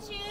Number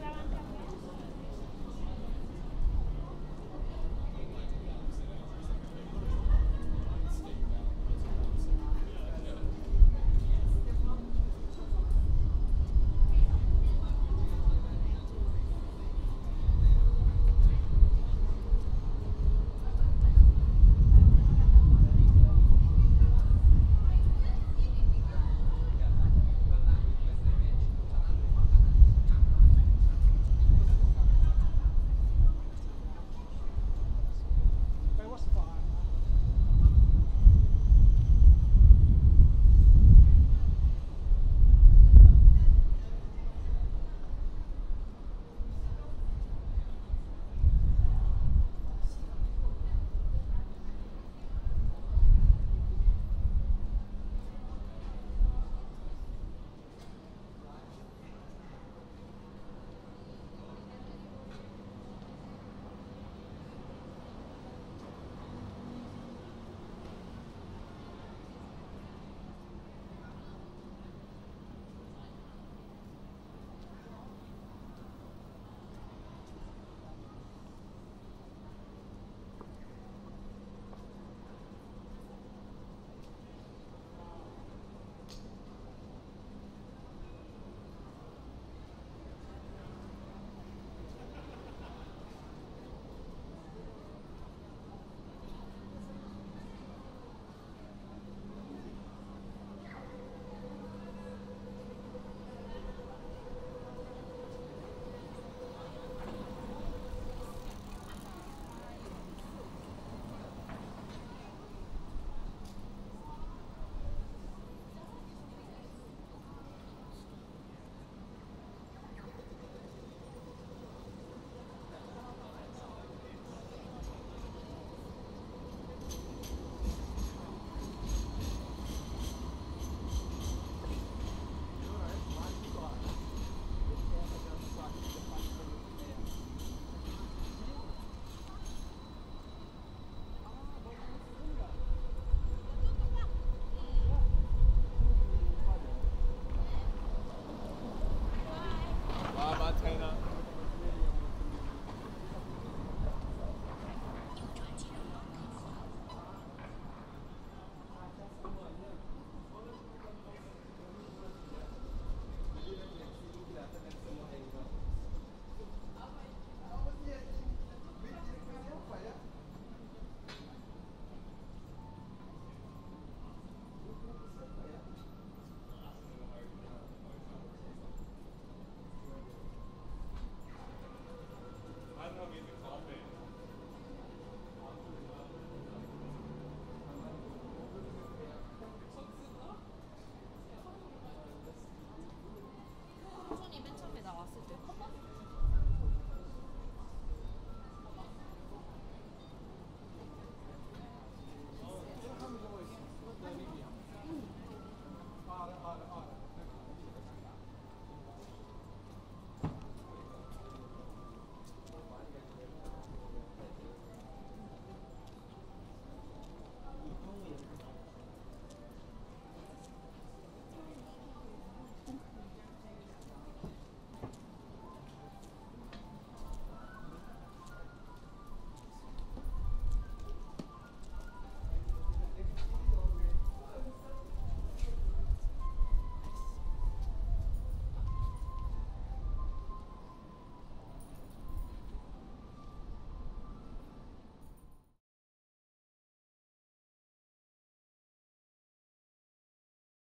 Thank